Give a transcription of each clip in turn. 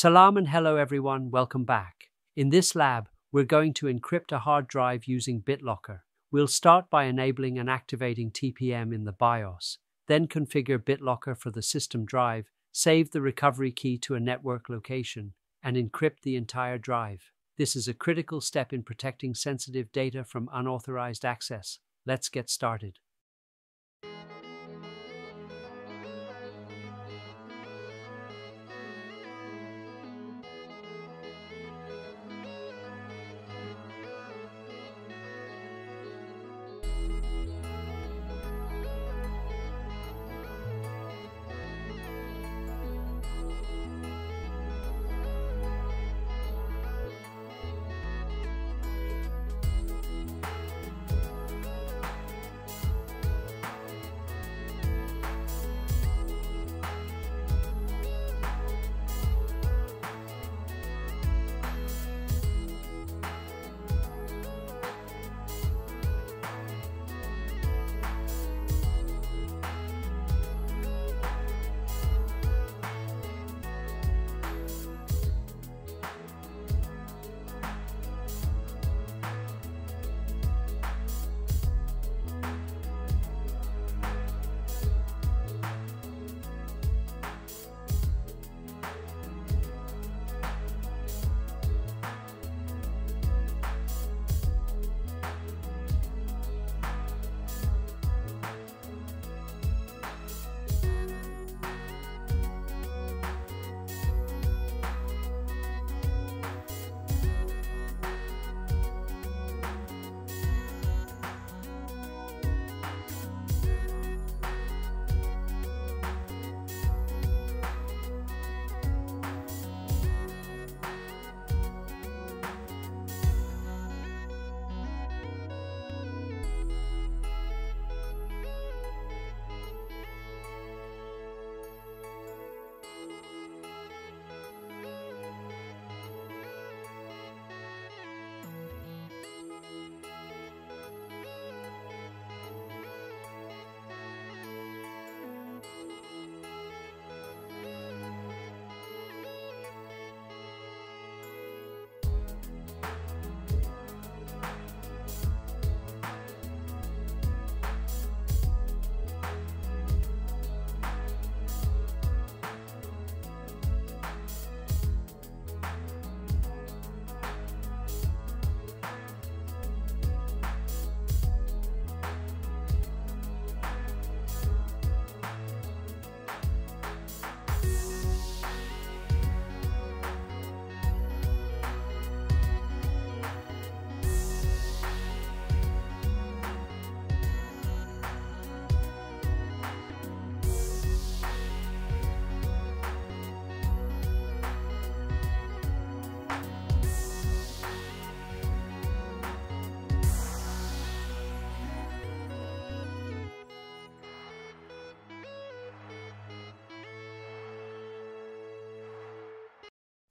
Salam and hello everyone, welcome back. In this lab, we're going to encrypt a hard drive using BitLocker. We'll start by enabling and activating TPM in the BIOS, then configure BitLocker for the system drive, save the recovery key to a network location, and encrypt the entire drive. This is a critical step in protecting sensitive data from unauthorized access. Let's get started.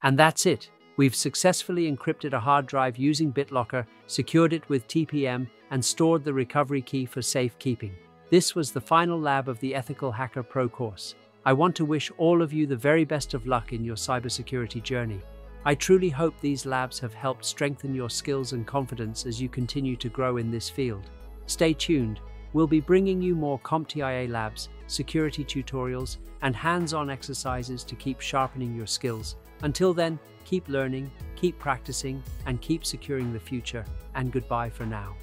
And that's it. We've successfully encrypted a hard drive using BitLocker, secured it with TPM, and stored the recovery key for safekeeping. This was the final lab of the Ethical Hacker Pro course. I want to wish all of you the very best of luck in your cybersecurity journey. I truly hope these labs have helped strengthen your skills and confidence as you continue to grow in this field. Stay tuned. We'll be bringing you more CompTIA labs, security tutorials, and hands-on exercises to keep sharpening your skills. Until then, keep learning, keep practicing, and keep securing the future. And goodbye for now.